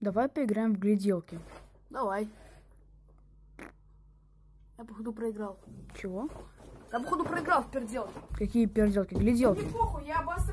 Давай поиграем в гляделки. Давай. Я, походу, проиграл. Чего? Я, походу, проиграл в переделке. Какие переделки? Гляделки. Ну, похуй, я обосрал.